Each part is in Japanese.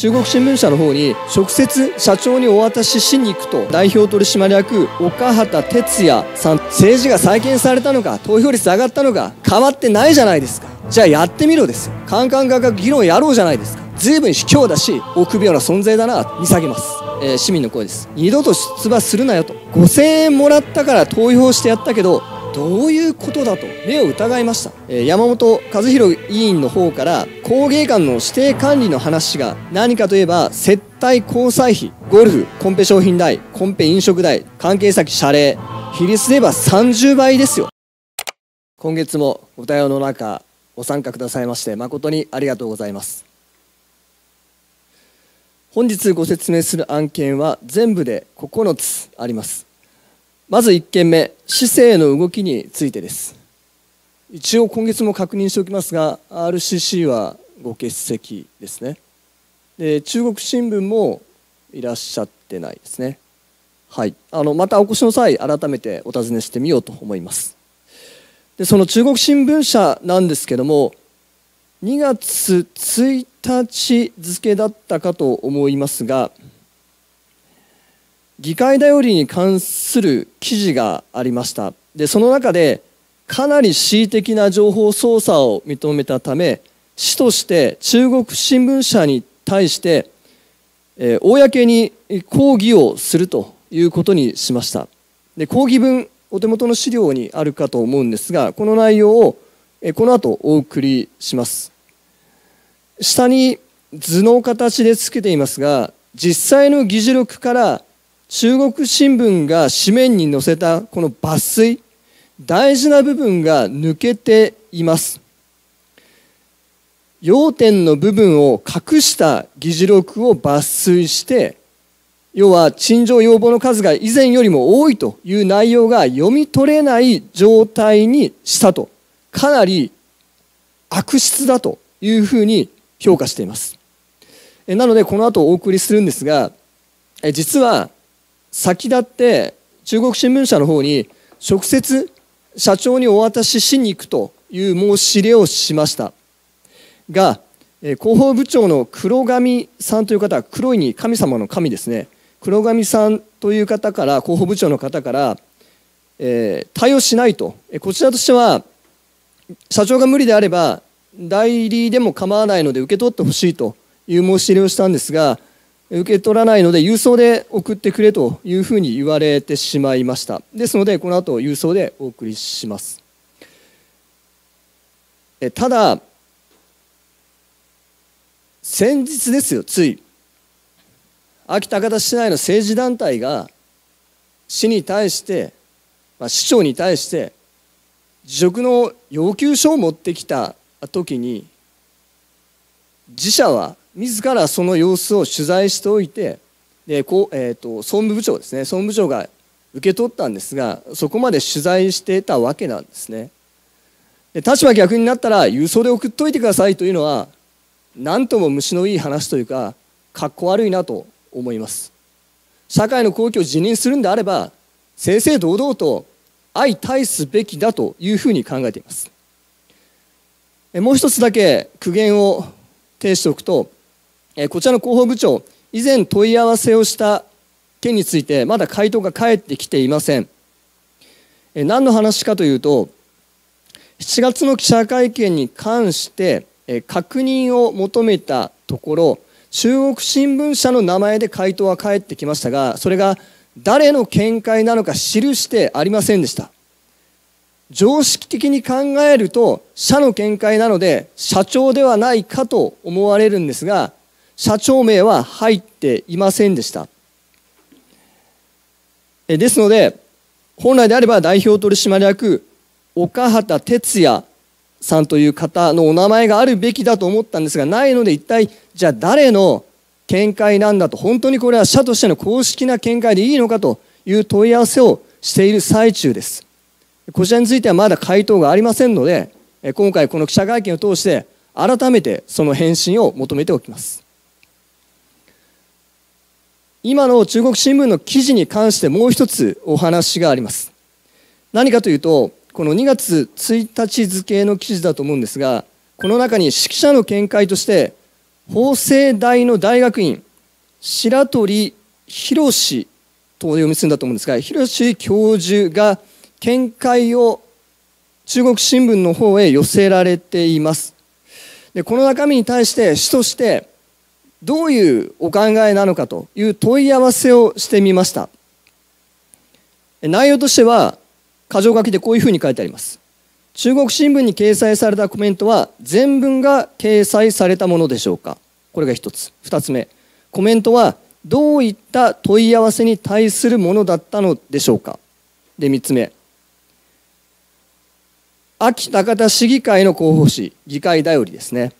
中国新聞社の方に直接社長にお渡ししに行くと代表取締役岡畑哲也さん政治が再建されたのか投票率上がったのか変わってないじゃないですか。じゃあやってみろですよ。カンカン価格議論やろうじゃないですか。随分卑怯だし臆病な存在だな見下げます。えー、市民の声です。二度と出馬するなよと。5000円もらったから投票してやったけどどういうことだと目を疑いました、えー、山本和弘委員の方から工芸館の指定管理の話が何かといえば接待交際費ゴルフコンペ商品代コンペ飲食代関係先謝礼比率で言えば30倍ですよ。今月もお対応の中ご参加くださいまして誠にありがとうございます。本日ご説明する案件は全部で9つあります。まず1件目市政の動きについてです。一応今月も確認しておきますが RCC はご欠席ですね。で中国新聞もいらっしゃってないですね。はい。あのまたお越しの際改めてお尋ねしてみようと思います。でその中国新聞社なんですけども2月1日付だったかと思いますが議会だよりに関する記事がありました。でその中でかなり恣意的な情報操作を認めたため市として中国新聞社に対して、えー、公に抗議をするということにしました。で抗議文お手元の資料にあるかと思うんですがこの内容をこの後お送りします。下に図の形でつけていますが実際の議事録から中国新聞が紙面に載せたこの抜粋大事な部分が抜けています。要点の部分を隠した議事録を抜粋して要は陳情要望の数が以前よりも多いという内容が読み取れない状態にしたとかなり悪質だというふうに評価しています。なのでこの後お送りするんですが実は先立って中国新聞社の方に直接社長にお渡ししに行くという申し入れをしました。が広報部長の黒上さんという方黒いに神様の神ですね。黒上さんという方から広報部長の方から、えー、対応しないと。こちらとしては社長が無理であれば代理でも構わないので受け取ってほしいという申し入れをしたんですが受け取らないので郵送で送ってくれというふうに言われてしまいました。ですのでこの後郵送でお送りします。ただ先日ですよつい。秋田方市内の政治団体が市に対して、まあ、市長に対して辞職の要求書を持ってきた時に自社は自らその様子を取材しておいてでこう、えーと、総務部長ですね。総務部長が受け取ったんですがそこまで取材していたわけなんですね。で立場逆になったら郵送で送っといてくださいというのは何とも虫のいい話というかかっこ悪いなと思います。社会の公共を辞任するんであれば正々堂々と相対すべきだというふうに考えています。もう一つだけ苦言を呈しておくとこちらの広報部長以前問い合わせをした件についてまだ回答が返ってきていません。何の話かというと7月の記者会見に関して確認を求めたところ中国新聞社の名前で回答は返ってきましたがそれが誰の見解なのか記してありませんでした。常識的に考えると社の見解なので社長ではないかと思われるんですが社長名は入っていませんでした。ですので本来であれば代表取締役岡畑哲也さんという方のお名前があるべきだと思ったんですがないので一体じゃあ誰の見解なんだと本当にこれは社としての公式な見解でいいのかという問い合わせをしている最中です。こちらについてはまだ回答がありませんので今回この記者会見を通して改めてその返信を求めておきます。今の中国新聞の記事に関してもう一つお話があります。何かというとこの2月1日付の記事だと思うんですがこの中に指揮者の見解として法政大の大学院白鳥博とお読みすんだと思うんですが博教授が見解を中国新聞の方へ寄せられています。でこの中身に対して主としてどういうお考えなのかという問い合わせをしてみました。内容としては箇条書きでこういうふうに書いてあります。中国新聞に掲載されたコメントは全文が掲載されたものでしょうか。これが一つ。二つ目。コメントはどういった問い合わせに対するものだったのでしょうか。で三つ目。秋高田市議会の広報誌議会だよりですね。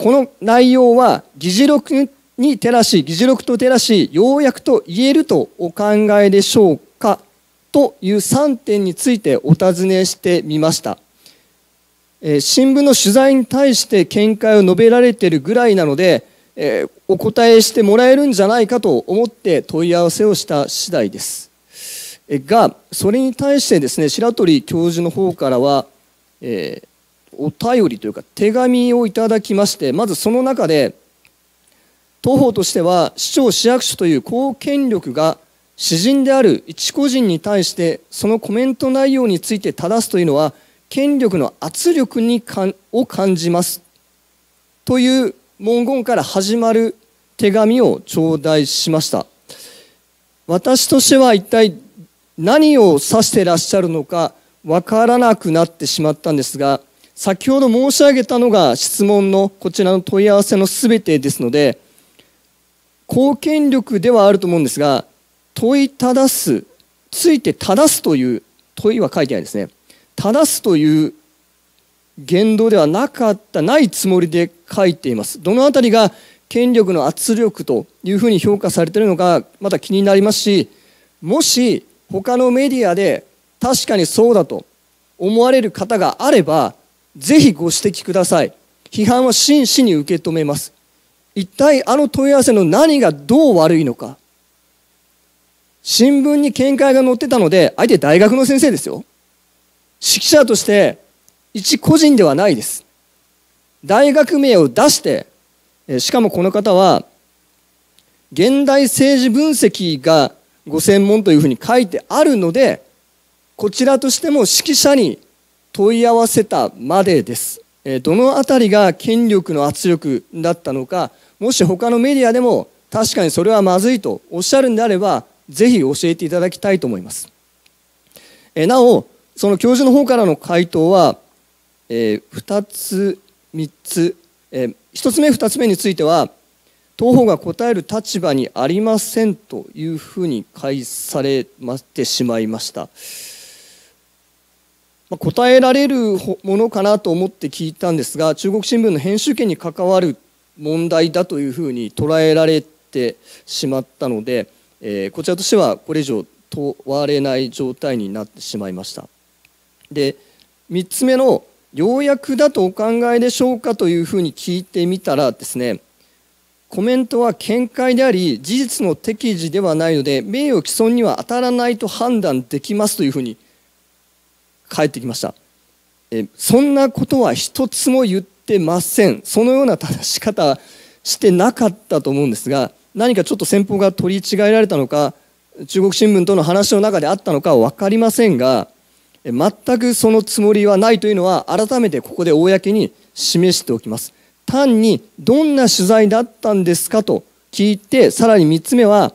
この内容は議事録に照らし議事録と照らしようやくと言えるとお考えでしょうかという3点についてお尋ねしてみました、えー、新聞の取材に対して見解を述べられているぐらいなので、えー、お答えしてもらえるんじゃないかと思って問い合わせをした次第です。がそれに対してですね白鳥教授の方からは、えー、お便りというか手紙をいただきましてまずその中で当方としては市長市役所という公権力が詩人である一個人に対してそのコメント内容について正すというのは権力の圧力にかんを感じます。という文言から始まる手紙を頂戴しました。私としては一体何を指してらっしゃるのかわからなくなってしまったんですが先ほど申し上げたのが質問のこちらの問い合わせの全てですので公権力ではあると思うんですが問いただすついて正すという問いは書いてないですね。正すという言動ではなかったないつもりで書いています。どのあたりが権力の圧力というふうに評価されているのかまた気になりますしもし他のメディアで確かにそうだと思われる方があればぜひご指摘ください。批判は真摯に受け止めます。一体あの問い合わせの何がどう悪いのか。新聞に見解が載ってたので相手大学の先生ですよ。指揮者として一個人ではないです。大学名を出してしかもこの方は現代政治分析がご専門というふうに書いてあるのでこちらとしても指揮者に問い合わせたまでですどのあたりが権力の圧力だったのかもし他のメディアでも確かにそれはまずいとおっしゃるんであればぜひ教えていただきたいと思いますなおその教授の方からの回答は2つ3つ1つ目2つ目については当方が答える立場にありませんというふうに返されてしまいました。答えられるものかなと思って聞いたんですが中国新聞の編集権に関わる問題だというふうに捉えられてしまったので、えー、こちらとしてはこれ以上問われない状態になってしまいました。で3つ目の「要約だとお考えでしょうか?」というふうに聞いてみたらですねコメントは見解であり事実の適時ではないので名誉毀損には当たらないと判断できますというふうに返ってきました。えそんなことは一つも言ってません。そのような正し方してなかったと思うんですが何かちょっと先方が取り違えられたのか中国新聞との話の中であったのかは分かりませんが全くそのつもりはないというのは改めてここで公に示しておきます。単にどんな取材だったんですかと聞いてさらに3つ目は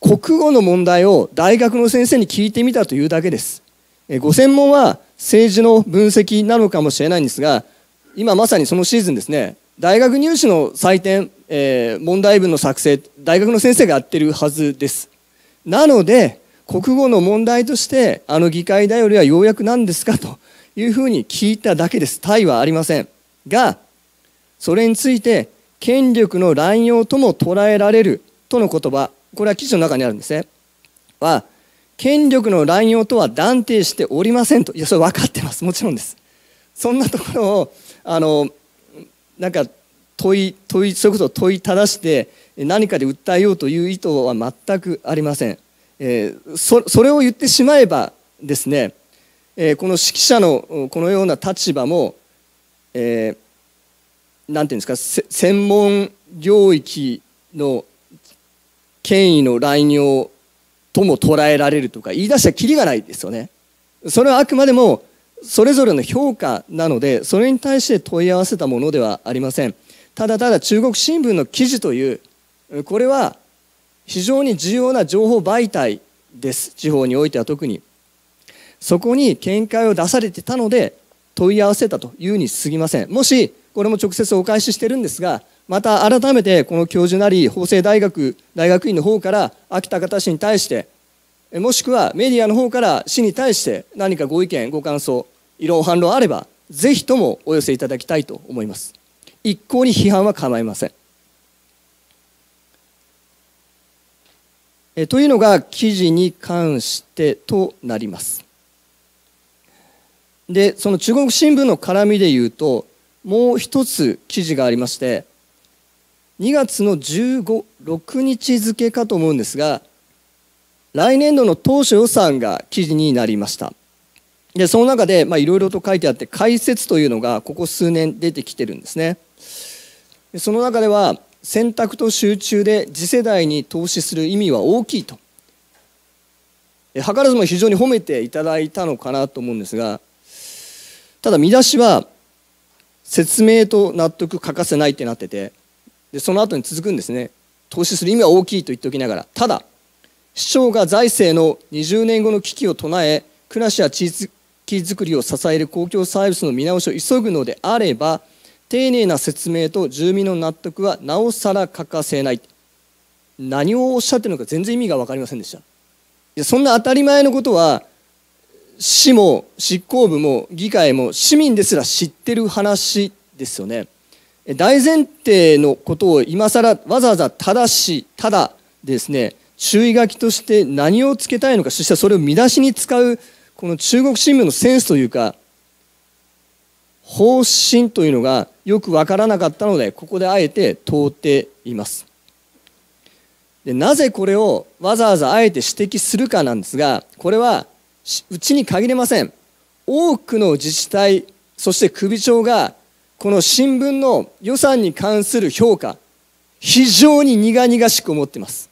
国語の問題を大学の先生に聞いてみたというだけです。ご専門は政治の分析なのかもしれないんですが今まさにそのシーズンですね大学入試の採点、えー、問題文の作成大学の先生がやってるはずです。なので国語の問題としてあの議会だよりはようやくなんですかというふうに聞いただけです。他意はありません。がそれについて権力の乱用とも捉えられるとの言葉これは記事の中にあるんですね。は権力の乱用とは断定しておりませんと。いやそれ分かってます。もちろんです。そんなところをあのなんか問い問いそういうことを問いただして何かで訴えようという意図は全くありません、えー、そそれを言ってしまえばですね、えー、この指揮者のこのような立場も、えーなんていうんですか専門領域の権威の乱用とも捉えられるとか言い出したらきりがないですよね。それはあくまでもそれぞれの評価なのでそれに対して問い合わせたものではありません。ただただ中国新聞の記事というこれは非常に重要な情報媒体です地方においては特にそこに見解を出されてたので問い合わせたというに過ぎませんもしこれも直接お返ししてるんですがまた改めてこの教授なり法政大学大学院の方から秋田方氏に対してもしくはメディアの方から市に対して何かご意見ご感想異論反論あればぜひともお寄せいただきたいと思います。一向に批判は構いません。えというのが記事に関してとなります。でその中国新聞の絡みで言うともう一つ記事がありまして2月の15、6日付かと思うんですが、来年度の当初予算が記事になりました。で、その中で、まあ、いろいろと書いてあって、解説というのがここ数年出てきてるんですね。でその中では、選択と集中で次世代に投資する意味は大きいと。図らずも非常に褒めていただいたのかなと思うんですが、ただ見出しは、説明と納得欠かせないってなってて、でその後に続くんですね。投資する意味は大きいと言っておきながら。ただ市長が財政の20年後の危機を唱え暮らしや地域づくりを支える公共サービスの見直しを急ぐのであれば丁寧な説明と住民の納得はなおさら欠かせない。何をおっしゃってるのか全然意味が分かりませんでした。いやそんな当たり前のことは市も執行部も議会も市民ですら知ってる話ですよね。大前提のことを今更わざわざ正しただですね注意書きとして何をつけたいのかそしてそれを見出しに使うこの中国新聞のセンスというか方針というのがよく分からなかったのでここであえて問うています。でなぜこれをわざわざあえて指摘するかなんですがこれはうちに限りません。多くの自治体そして首長がこの新聞の予算に関する評価非常に苦々しく思っています。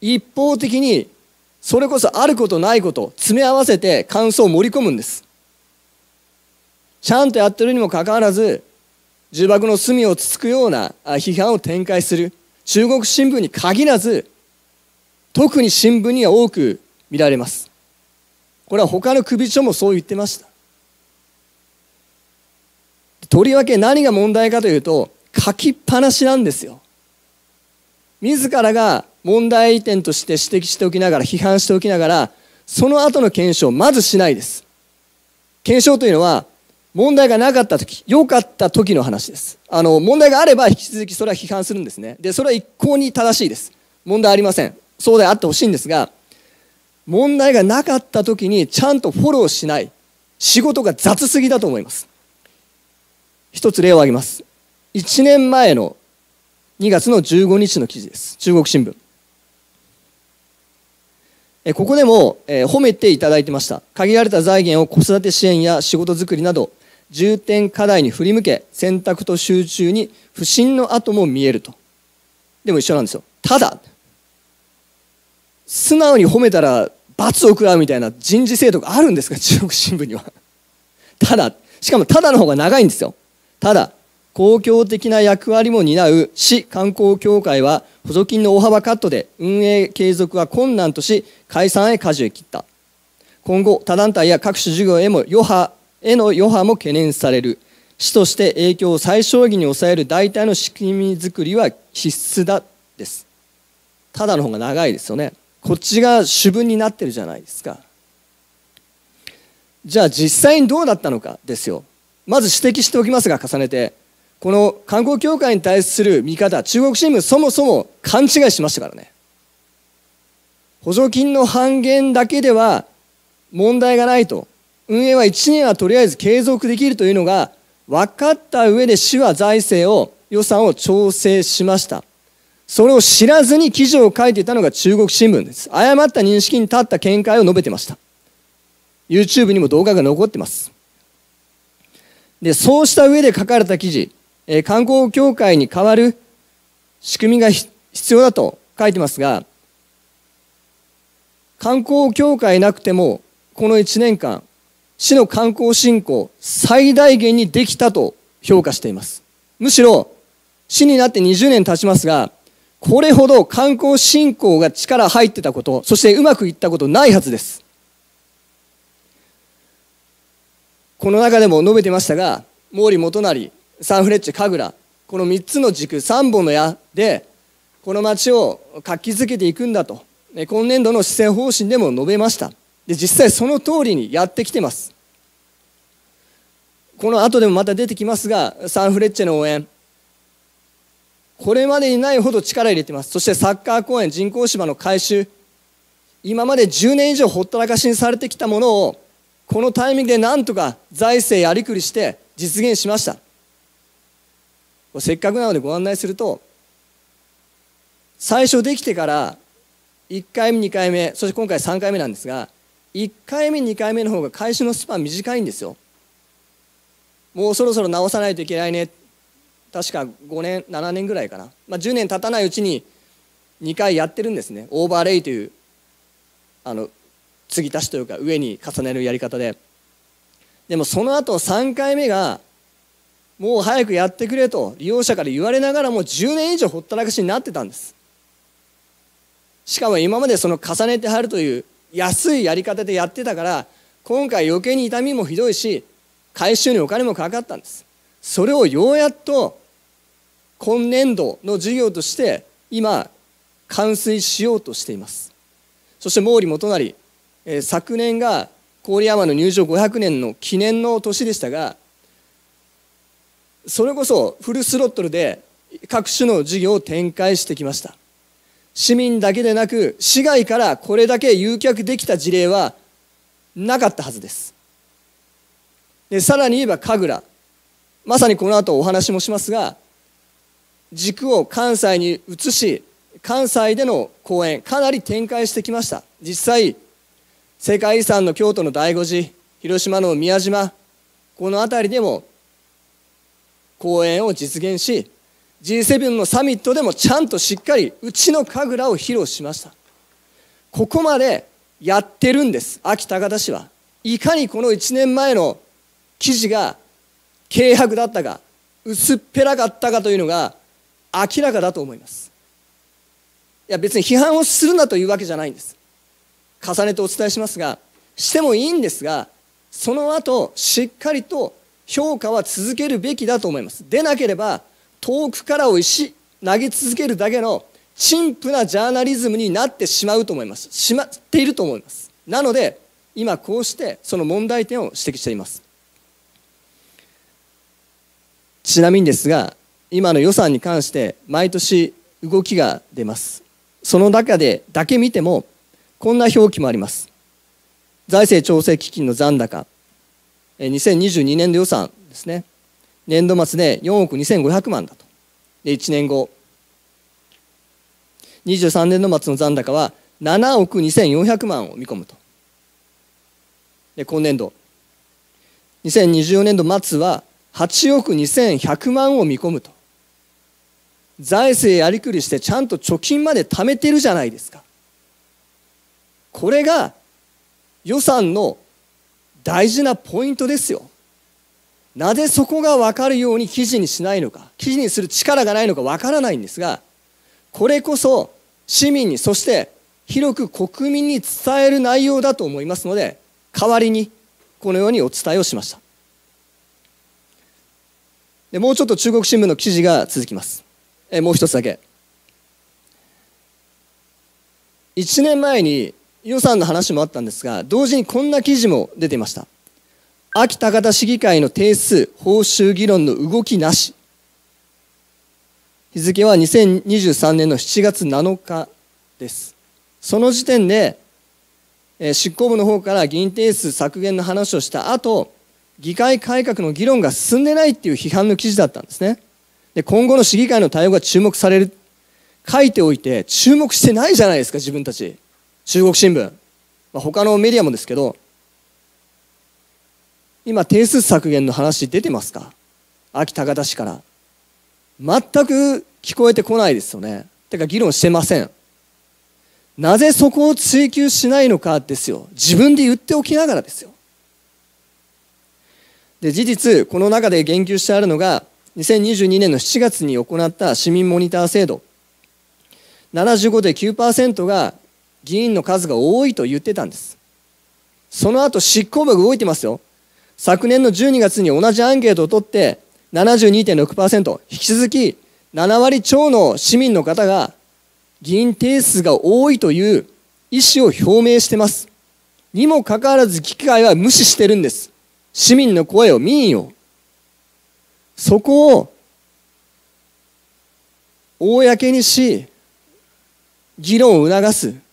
一方的にそれこそあることないこと詰め合わせて感想を盛り込むんです。ちゃんとやってるにもかかわらず重箱の隅をつつくような批判を展開する中国新聞に限らず特に新聞には多く見られます。これは他の首長もそう言ってました。とりわけ何が問題かというと書きっぱなしなんですよ。自らが問題点として指摘しておきながら批判しておきながらその後の検証をまずしないです。検証というのは問題がなかった時良かった時の話です。あの問題があれば引き続きそれは批判するんですね。でそれは一向に正しいです。問題ありません。そうであってほしいんですが問題がなかった時にちゃんとフォローしない。仕事が雑すぎだと思います。一つ例を挙げます。1年前の2月の15日の記事です。中国新聞。ここでも褒めていただいてました。限られた財源を子育て支援や仕事づくりなど、重点課題に振り向け、選択と集中に不信の跡も見えると。でも一緒なんですよ。ただ、素直に褒めたら罰を食らうみたいな人事制度があるんですか、中国新聞には。ただ、しかもただの方が長いんですよ。ただ公共的な役割も担う市観光協会は補助金の大幅カットで運営継続は困難とし解散へ舵を切った。今後他団体や各種事業へも余波への余波も懸念される市として影響を最小限に抑える代替の仕組み作りは必須だです。ただの方が長いですよね。こっちが主文になってるじゃないですか。じゃあ実際にどうだったのかですよ。まず指摘しておきますが重ねてこの観光協会に対する見方中国新聞そもそも勘違いしましたからね。補助金の半減だけでは問題がないと。運営は1年はとりあえず継続できるというのが分かった上で市は財政を予算を調整しました。それを知らずに記事を書いていたのが中国新聞です。誤った認識に立った見解を述べてました。YouTube にも動画が残ってます。でそうした上で書かれた記事えー、観光協会に代わる仕組みが必要だと書いてますが観光協会なくてもこの1年間市の観光振興最大限にできたと評価しています。むしろ市になって20年経ちますがこれほど観光振興が力入ってたことそしてうまくいったことないはずです。この中でも述べてましたが毛利元就サンフレッチェ神楽この3つの軸3本の矢でこの町を活気づけていくんだと今年度の施政方針でも述べました。で実際その通りにやってきてます。この後でもまた出てきますがサンフレッチェの応援。これまでにないほど力入れてます。そしてサッカー公園人工芝の改修。今まで10年以上ほったらかしにされてきたものをこのタイミングでなんとか財政やりくりして実現しました。せっかくなのでご案内すると最初できてから1回目2回目そして今回3回目なんですが1回目2回目の方が回収のスパン短いんですよ。もうそろそろ直さないといけないね。確か5年7年ぐらいかな、まあ、10年経たないうちに2回やってるんですね。オーバーレイというあの継ぎ足しというか上に重ねるやり方で。でもその後3回目がもう早くやってくれと利用者から言われながらも10年以上ほったらかしになってたんです。しかも今までその重ねて貼るという安いやり方でやってたから今回余計に痛みもひどいし回収にお金もかかったんです。それをようやっと今年度の事業として今完遂しようとしています。そして毛利元就、えー、昨年が郡山の入場500年の記念の年でしたがそれこそフルスロットルで各種の事業を展開してきました。市民だけでなく市外からこれだけ誘客できた事例はなかったはずです。でさらに言えば神楽。まさにこの後お話もしますが軸を関西に移し関西での公演かなり展開してきました。実際世界遺産の京都の醍醐寺広島の宮島この辺りでも公演を実現し G7 のサミットでもちゃんとしっかりうちの神楽を披露しました。ここまでやってるんです秋高田市は。いかにこの1年前の記事が軽薄だったか薄っぺらかったかというのが明らかだと思います。いや別に批判をするなというわけじゃないんです。重ねてお伝えしますがしてもいいんですがその後しっかりと評価は続けるべきだと思います。でなければ遠くからを石投げ続けるだけの陳腐なジャーナリズムになってしまうと思います。しまっていると思います。なので今こうしてその問題点を指摘しています。ちなみにですが今の予算に関して毎年動きが出ます。その中でだけ見てもこんな表記もあります。財政調整基金の残高。2022年度予算ですね。年度末で4億2500万だと。で1年後23年度末の残高は7億2400万を見込むと。で今年度。2024年度末は8億2100万を見込むと。財政やりくりしてちゃんと貯金まで貯めてるじゃないですか。これが予算の大事なポイントですよ。なぜそこが分かるように記事にしないのか記事にする力がないのか分からないんですがこれこそ市民にそして広く国民に伝える内容だと思いますので代わりにこのようにお伝えをしました。でもうちょっと中国新聞の記事が続きます。えもう一つだけ。1年前に予算の話もあったんですが同時にこんな記事も出ていました。秋高田市議会の定数報酬議論の動きなし。日付は2023年の7月7日です。その時点でえ執行部の方から議員定数削減の話をした後議会改革の議論が進んでないっていう批判の記事だったんですね。で今後の市議会の対応が注目される。書いておいて注目してないじゃないですか自分たち。中国新聞、まあ、他のメディアもですけど今定数削減の話出てますか？秋高田市から。全く聞こえてこないですよね。てか議論してません。なぜそこを追求しないのかですよ。自分で言っておきながらですよ。で事実この中で言及してあるのが2022年の7月に行った市民モニター制度。75.9%が議員の数が多いと言ってたんです。その後執行部が動いてますよ。昨年の12月に同じアンケートを取って72.6%引き続き7割超の市民の方が議員定数が多いという意思を表明してます。にもかかわらず議会は無視してるんです。市民の声を民意をそこを公にし議論を促す。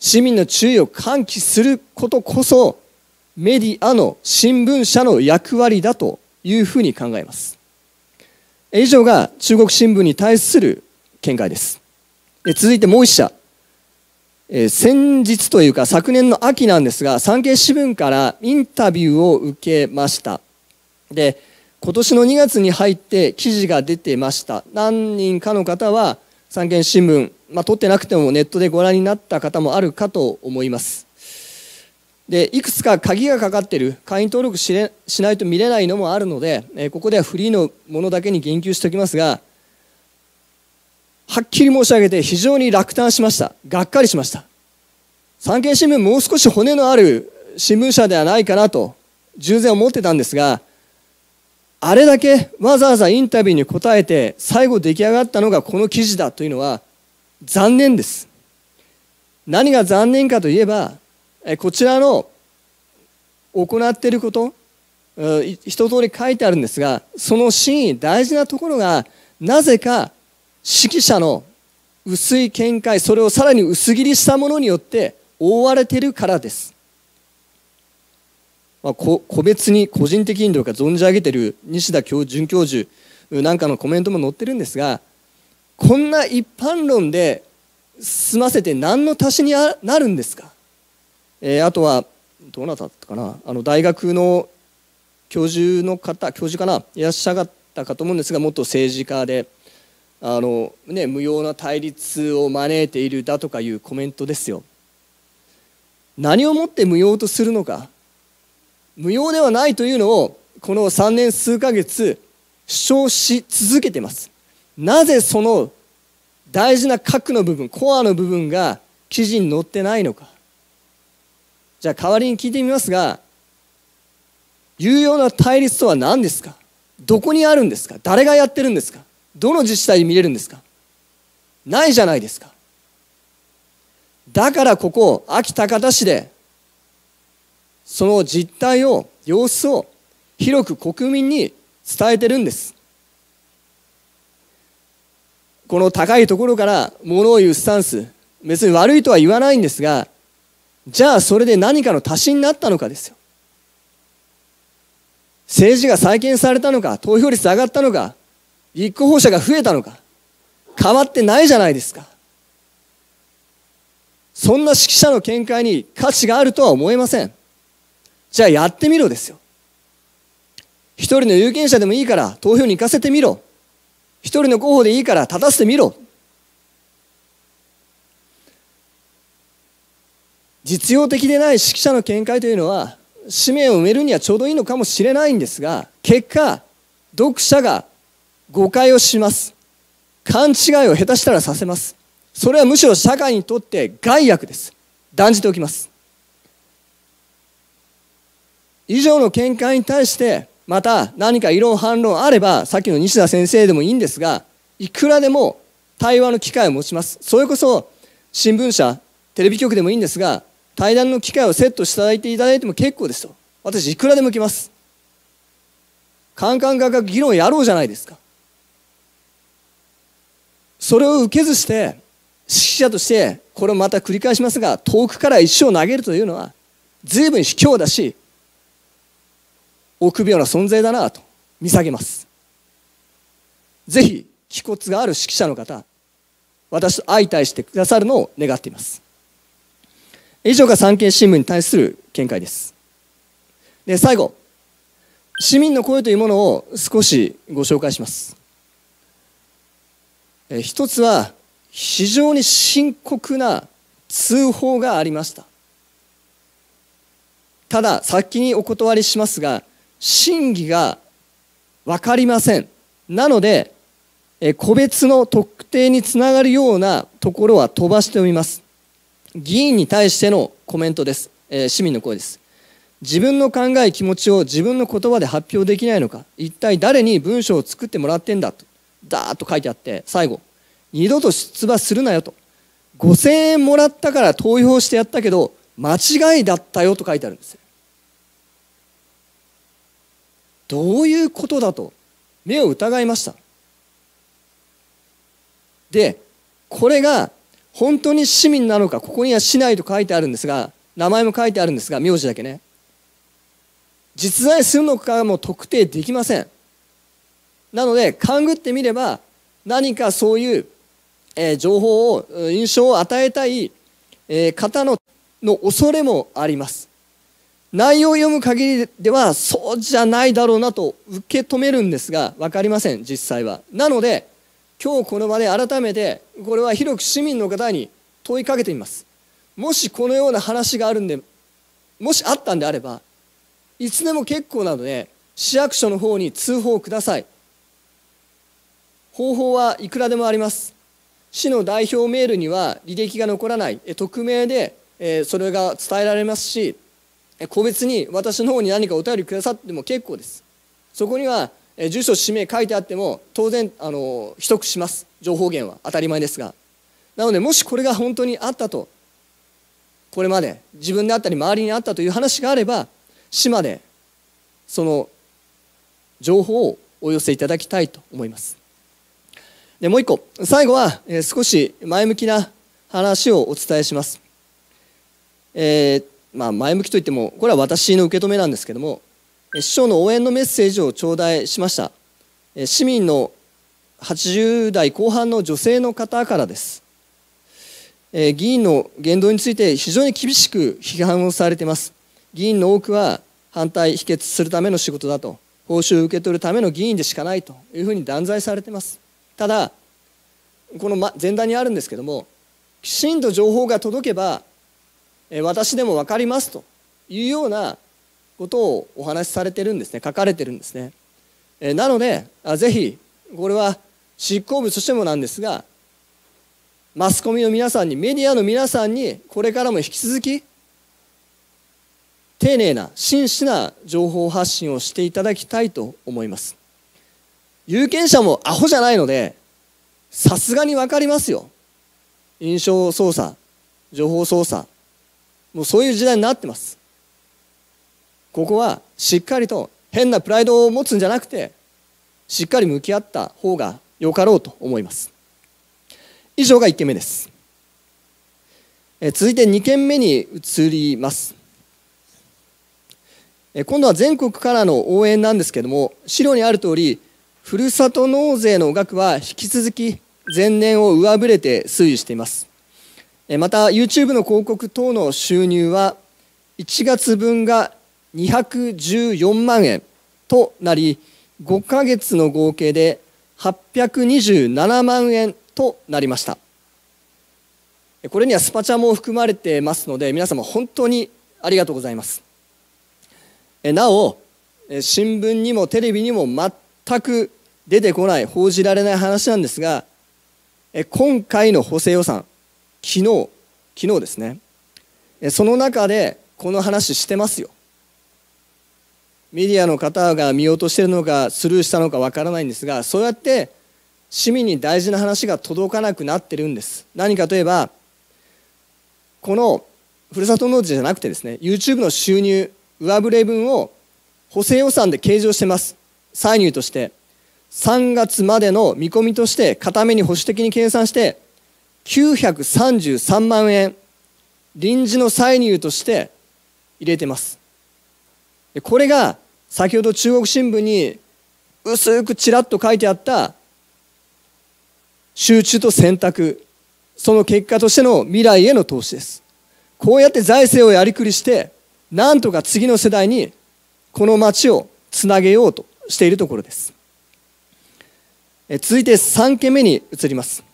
市民の注意を喚起することこそメディアの新聞社の役割だというふうに考えます。以上が中国新聞に対する見解です。続いてもう一社。先日というか昨年の秋なんですが産経新聞からインタビューを受けました。で今年の2月に入って記事が出てました。何人かの方は産経新聞、まあ、撮ってなくてもネットでご覧になった方もあるかと思います。でいくつか鍵がかかっている。会員登録しれしないと見れないのもあるので、えここではフリーのものだけに言及しておきますがはっきり申し上げて非常に落胆しました。がっかりしました。産経新聞もう少し骨のある新聞社ではないかなと従前思ってたんですがあれだけわざわざインタビューに答えて最後出来上がったのがこの記事だというのは残念です。何が残念かといえばこちらの行っていること一通り書いてあるんですがその真意大事なところがなぜか指揮者の薄い見解それをさらに薄切りしたものによって覆われているからです。まあ、個別に個人的にというか存じ上げている西田准教授なんかのコメントも載ってるんですがこんな一般論で済ませて何の足しになるんですか、えー、あとはどなただったかな？あの大学の教授の方教授かな？いらっしゃったかと思うんですが元政治家であの、ね、無用な対立を招いているだとかいうコメントですよ。何をもって無用とするのか？無用ではないというのをこの3年数ヶ月主張し続けてます。なぜその大事な核の部分コアの部分が記事に載ってないのか。じゃあ代わりに聞いてみますが有用な対立とは何ですか？どこにあるんですか？誰がやってるんですか？どの自治体で見れるんですか？ないじゃないですか。だからここ秋高田市でその実態を様子を広く国民に伝えてるんです。この高いところから物を言うスタンス別に悪いとは言わないんですがじゃあそれで何かの足しになったのかですよ政治が再建されたのか投票率上がったのか立候補者が増えたのか変わってないじゃないですかそんな指揮者の見解に価値があるとは思えませんじゃあやってみろですよ。一人の有権者でもいいから投票に行かせてみろ。一人の候補でいいから立たせてみろ。実用的でない指揮者の見解というのは使命を埋めるにはちょうどいいのかもしれないんですが結果読者が誤解をします。勘違いを下手したらさせます。それはむしろ社会にとって害悪です。断じておきます。以上の見解に対してまた何か異論反論あればさっきの西田先生でもいいんですがいくらでも対話の機会を持ちます。それこそ新聞社テレビ局でもいいんですが対談の機会をセットしていただいていただいても結構ですと。私いくらでも来ます。カンカン価格議論やろうじゃないですか。それを受けずして指揮者としてこれをまた繰り返しますが遠くから石を投げるというのは随分卑怯だし臆病な存在だなと見下げます。ぜひ気骨がある指揮者の方私と相対してくださるのを願っています。以上が産経新聞に対する見解です。で最後市民の声というものを少しご紹介します。一つは非常に深刻な通報がありました。ただ先にお断りしますが真偽が分かりません。なので個別の特定につながるようなところは飛ばしております。議員に対してのコメントです、えー、市民の声です。自分の考え気持ちを自分の言葉で発表できないのか。一体誰に文章を作ってもらってんだと。ダーッと書いてあって最後。二度と出馬するなよと。5000円もらったから投票してやったけど間違いだったよと書いてあるんですよ。どういうことだと目を疑いました。でこれが本当に市民なのかここには市内と書いてあるんですが名前も書いてあるんですが名字だけね。実在するのかも特定できません。なので勘ぐってみれば何かそういう、えー、情報を印象を与えたい、えー、方のの恐れもあります。内容を読む限りではそうじゃないだろうなと受け止めるんですが分かりません実際は。なので今日この場で改めてこれは広く市民の方に問いかけてみます。もしこのような話があるんでもしあったんであればいつでも結構なので市役所の方に通報ください。方法はいくらでもあります。市の代表メールには履歴が残らない。匿名でそれが伝えられますし個別に私の方に何かお便りくださっても結構です。そこには住所氏名書いてあっても当然あの取得します。情報源は。当たり前ですが。なのでもしこれが本当にあったとこれまで自分であったり周りにあったという話があれば市までその情報をお寄せいただきたいと思います。でもう一個。最後は、え少し前向きな話をお伝えします、えー、まあ、前向きといってもこれは私の受け止めなんですけども市長の応援のメッセージを頂戴しました。市民の80代後半の女性の方からです。議員の言動について非常に厳しく批判をされています。議員の多くは反対否決するための仕事だと報酬を受け取るための議員でしかないというふうに断罪されています。ただこの前段にあるんですけどもきちんと情報が届けば私でも分かりますというようなことをお話しされてるんですね。書かれてるんですね。なのでぜひこれは執行部としてもなんですがマスコミの皆さんにメディアの皆さんにこれからも引き続き丁寧な真摯な情報発信をしていただきたいと思います。有権者もアホじゃないのでさすがに分かりますよ。印象操作情報操作もうそういう時代になってます。ここはしっかりと変なプライドを持つんじゃなくてしっかり向き合った方がよかろうと思います。以上が1件目です。え続いて2件目に移ります。え今度は全国からの応援なんですけども資料にある通りふるさと納税の額は引き続き前年を上振れて推移しています。また YouTube の広告等の収入は1月分が214万円となり5ヶ月の合計で827万円となりました。これにはスパチャも含まれてますので皆様本当にありがとうございます。なお新聞にもテレビにも全く出てこない報じられない話なんですが今回の補正予算昨日昨日ですね。その中でこの話してますよ。メディアの方が見落としてるのかスルーしたのかわからないんですがそうやって市民に大事な話が届かなくなってるんです。何かといえばこのふるさと納税じゃなくてですね YouTube の収入上振れ分を補正予算で計上してます。歳入として。3月までの見込みとして固めに保守的に計算して933万円臨時の歳入として入れてます。これが先ほど中国新聞に薄くちらっと書いてあった集中と選択その結果としての未来への投資です。こうやって財政をやりくりしてなんとか次の世代にこの町をつなげようとしているところです。続いて3件目に移ります。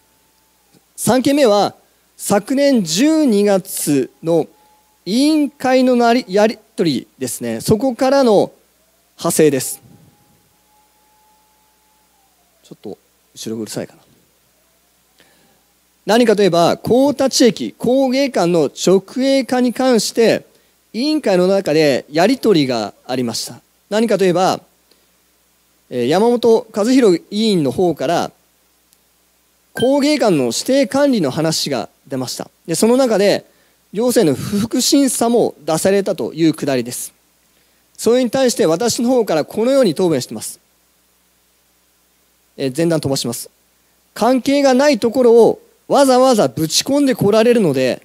3件目は昨年12月の委員会のなりやり取りですね。そこからの派生です。ちょっと後ろうるさいかな。何かといえば高立駅工芸館の直営化に関して委員会の中でやり取りがありました。何かといえば山本和弘委員の方から工芸館の指定管理の話が出ました。でその中で行政の不服審査も出されたというくだりです。それに対して私の方からこのように答弁してます。え前段飛ばします。関係がないところをわざわざぶち込んでこられるので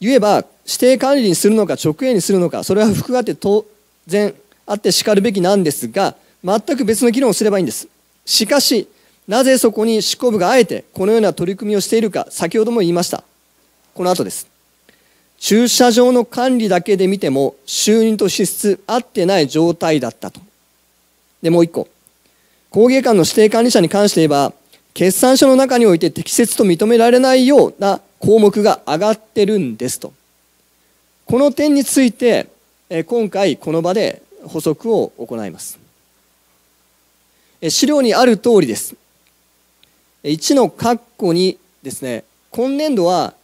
言えば指定管理にするのか直営にするのかそれは不服があって当然あってしかるべきなんですが全く別の議論をすればいいんです。しかしなぜそこに執行部があえてこのような取り組みをしているか先ほども言いました。この後です。駐車場の管理だけで見ても収入と支出合ってない状態だったと。でもう一個。工芸館の指定管理者に関して言えば決算書の中において適切と認められないような項目が上がってるんですと。この点について今回この場で補足を行います。資料にある通りです。1の括弧にですね今年度は、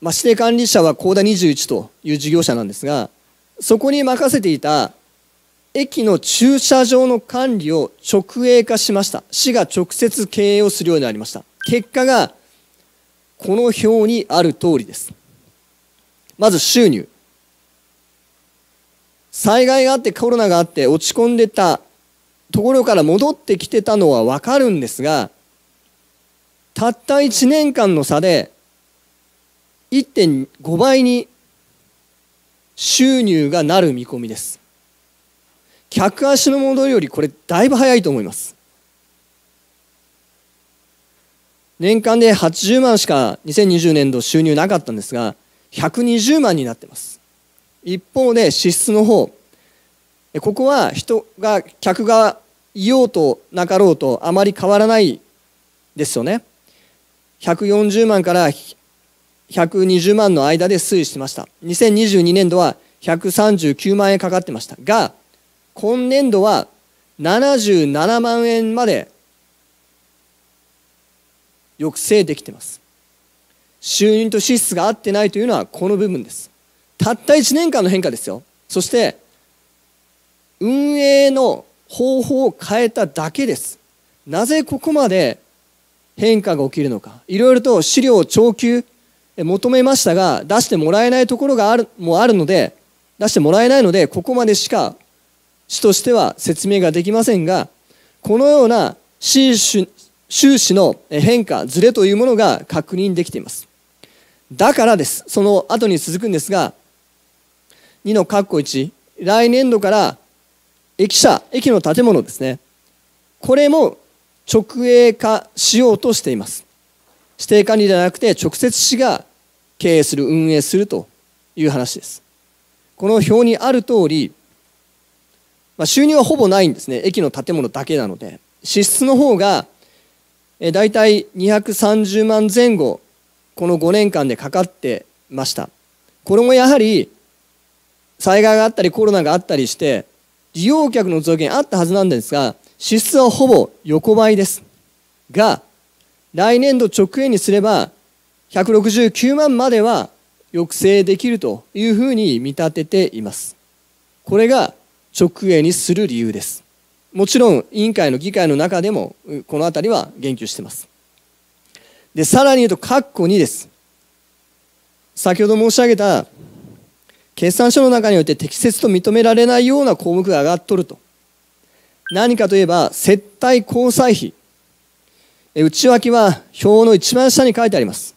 まあ、指定管理者は高田21という事業者なんですがそこに任せていた駅の駐車場の管理を直営化しました。市が直接経営をするようになりました。結果がこの表にある通りです。まず収入。災害があってコロナがあって落ち込んでたところから戻ってきてたのは分かるんですがたった1年間の差で1.5倍に収入がなる見込みです。客足の戻りよりこれだいぶ早いと思います。年間で80万しか2020年度収入なかったんですが120万になってます。一方で支出の方ここは人が客がいようとなかろうとあまり変わらないですよね。140万から120万の間で推移してました。2022年度は139万円かかってました。が今年度は77万円まで抑制できてます。収入と支出が合ってないというのはこの部分です。たった1年間の変化ですよ。そして運営の方法を変えただけです。なぜここまで変化が起きるのか。いろいろと資料を長級求めましたが出してもらえないところがあるもあるので出してもらえないのでここまでしか市としては説明ができませんがこのような収支の変化ずれというものが確認できています。だからです。その後に続くんですが2の括弧1来年度から駅舎駅の建物ですね。これも直営化しようとしています。指定管理ではなくて直接市が経営する運営するという話です。この表にある通りまあ、収入はほぼないんですね。駅の建物だけなので。支出の方がえ大体230万前後この5年間でかかってました。これもやはり災害があったりコロナがあったりして利用客の増減あったはずなんですが支出はほぼ横ばいです。が来年度直営にすれば169万までは抑制できるというふうに見立てています。これが直営にする理由です。もちろん委員会の議会の中でもこの辺りは言及しています。でさらに言うと括弧2です。先ほど申し上げた決算書の中において適切と認められないような項目が上がっとると。何かといえば接待交際費。内訳は表の一番下に書いてあります。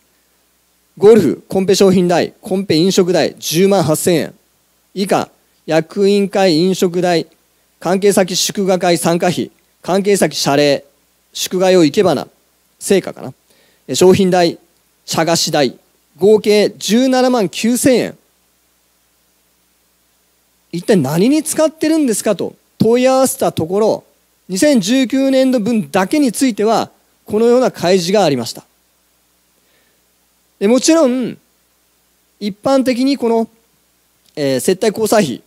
ゴルフコンペ商品代コンペ飲食代10万8000円。以下役員会飲食代、関係先祝賀会参加費、関係先謝礼、祝賀用生け花、成果かな、商品代、茶菓子代、合計17万9000円。一体何に使ってるんですかと問い合わせたところ、2019年度分だけについてはこのような開示がありました。でもちろん一般的にこの、えー、接待交際費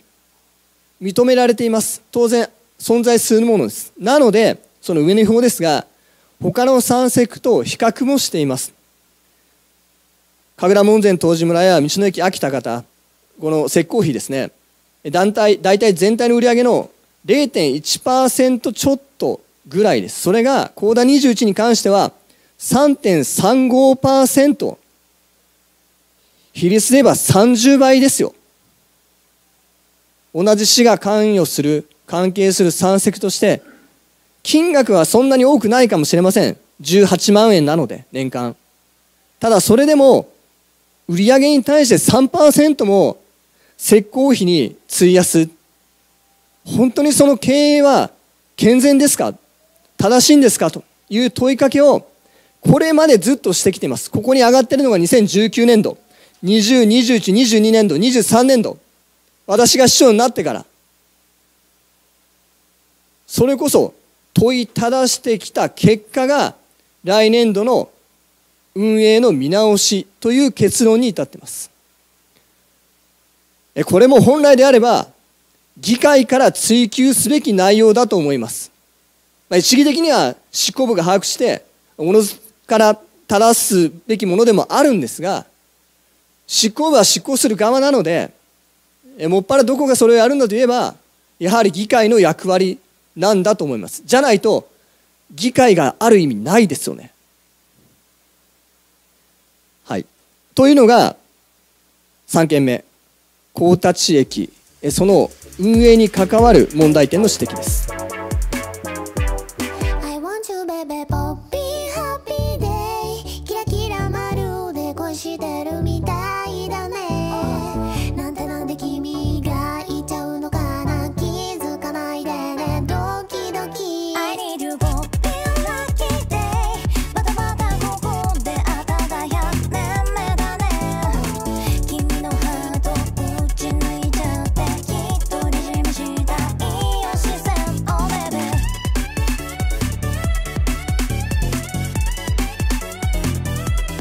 認められています。当然存在するものです。なのでその上の表ですが他の三セクと比較もしています。神楽門前東寺村や道の駅秋田方この石膏費ですね。団体大体全体の売り上げの0.1%ちょっとぐらいです。それが高田21に関しては3.35%比率で言えば30倍ですよ。同じ市が関与する関係する産石として金額はそんなに多くないかもしれません。18万円なので年間。ただそれでも売上に対して3%も石膏費に費やす。本当にその経営は健全ですか？正しいんですか？という問いかけをこれまでずっとしてきています。ここに上がっているのが2019年度。202122年度。23年度。私が市長になってから。それこそ問いただしてきた結果が来年度の運営の見直しという結論に至っています。これも本来であれば議会から追及すべき内容だと思います。まあ一義的には執行部が把握しておのずから正すべきものでもあるんですが執行部は執行する側なのでもっぱらどこがそれをやるんだといえばやはり議会の役割なんだと思います。じゃないと議会がある意味ないですよね。はい。というのが3件目。高立駅その運営に関わる問題点の指摘です。